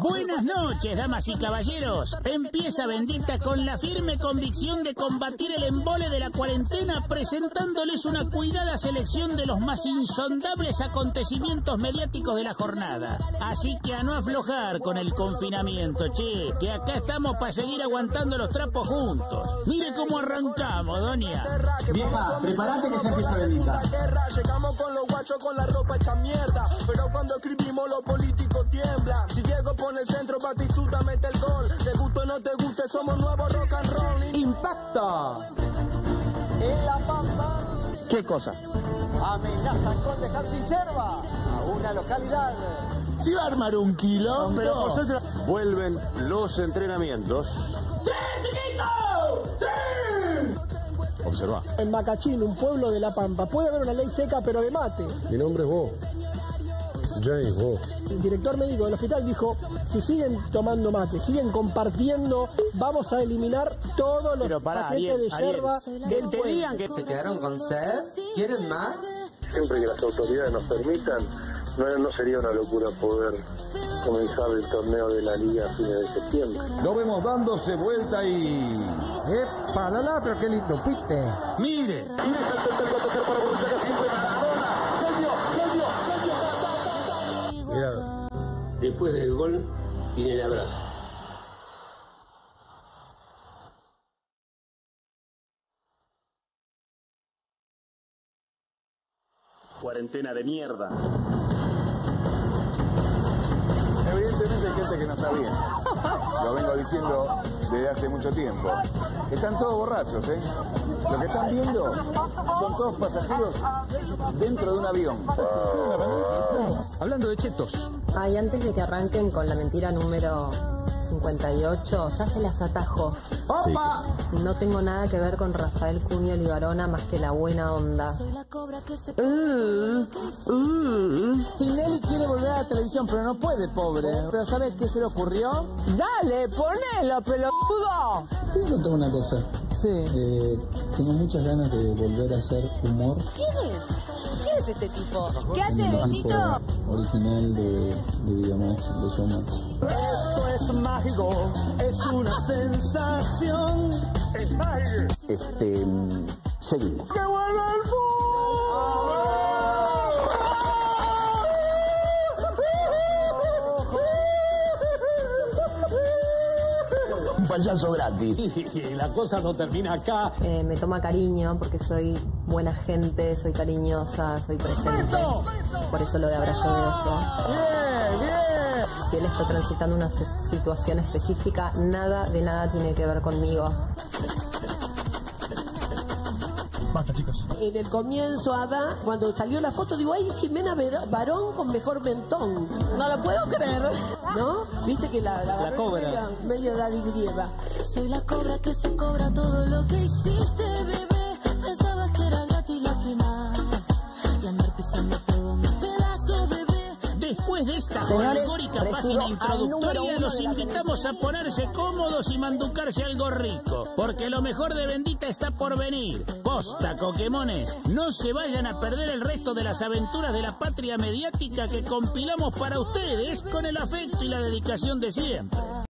Buenas noches, damas y caballeros. Empieza Bendita con la firme convicción de combatir el embole de la cuarentena presentándoles una cuidada selección de los más insondables acontecimientos mediáticos de la jornada. Así que a no aflojar con el confinamiento, che, que acá estamos para seguir aguantando los trapos juntos. Mire cómo arrancamos, doña. Vieja, prepárate que se empieza Bendita. Llegamos con los guachos con la ropa hecha mierda, pero cuando escribimos los políticos tiemblan. Si Diego pone el centro, Batistuta mete el gol. Te guste o no te guste, somos nuevos rock and roll. Impacto. En La Pampa ¿Qué cosa? amenazan con dejar sin yerba a una localidad. ¿Se va a armar un kilo? Pero Vuelven los entrenamientos. Observa. En Macachín, un pueblo de La Pampa, puede haber una ley seca pero de mate. Mi nombre es vos. James, vos. El director médico del hospital dijo, si siguen tomando mate, siguen compartiendo, vamos a eliminar todos los pará, paquetes Ariel, de que del te pueblo. digan que ¿Se quedaron con sed? ¿Quieren más? siempre que las autoridades nos permitan, no, no sería una locura poder comenzar el torneo de la liga a fines de septiembre. Lo vemos dándose vuelta y. ¡Epa, Lola, pero qué lindo fuiste! ¡Mire! Mirá, después del gol viene el abrazo. Cuarentena de mierda. Evidentemente hay gente que no está bien. Lo vengo diciendo desde hace mucho tiempo. Están todos borrachos, ¿eh? Lo que están viendo son todos pasajeros dentro de un avión. Hablando de chetos. Ay, antes de que arranquen con la mentira número 58, ya se las atajo. ¡Opa! No tengo nada que ver con Rafael Cunio Libarona más que la buena onda. Tinelli quiere volver a la televisión, pero no puede, pobre. ¿Pero sabes qué se le ocurrió? ¡Dale, ponelo, pelotudo! Te voy a contar una cosa. Sí. Eh, tengo muchas ganas de volver a hacer humor. ¿Quién este tipo? ¿Qué hace, tipo original de, de Videomatch, de Showmatch. Esto es mágico, es una sensación. Es mágico. Este, mm, seguimos. ¡Que vuelva el Un payaso gratis. La cosa no termina acá. Eh, me toma cariño porque soy buena gente, soy cariñosa, soy presente. Por eso lo de abrazo de oso. ¡Bien, bien! Si él está transitando una si- situación específica, nada de nada tiene que ver conmigo. Basta, chicos. En el comienzo, Ada, cuando salió la foto, digo, ay, Jimena Ver- Barón con mejor mentón. No lo puedo creer. ¿No? Viste que la, la, agarré cobra. Medio, medio Daddy Brieva. Soy la cobra que se cobra todo lo que hiciste, bebé. Pensabas que era gratis lastimar y andar pisando todo mi pedazo, bebé. Después de esta folclórica página introductoria, los invitamos a ponerse cómodos y manducarse algo rico, porque lo mejor de Bendita está por venir. Posta, coquemones, no se vayan a perder el resto de las aventuras de la patria mediática que compilamos para ustedes con el afecto y la dedicación de siempre.